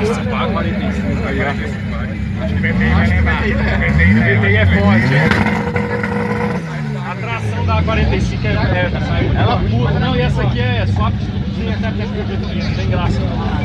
Nossa, 45 aí, ó. Acho que o VTI vai. O VTI é forte, é. A tração da 45 é, é ela pula. não, e essa aqui é só a até a pistolinha, não tem graça não.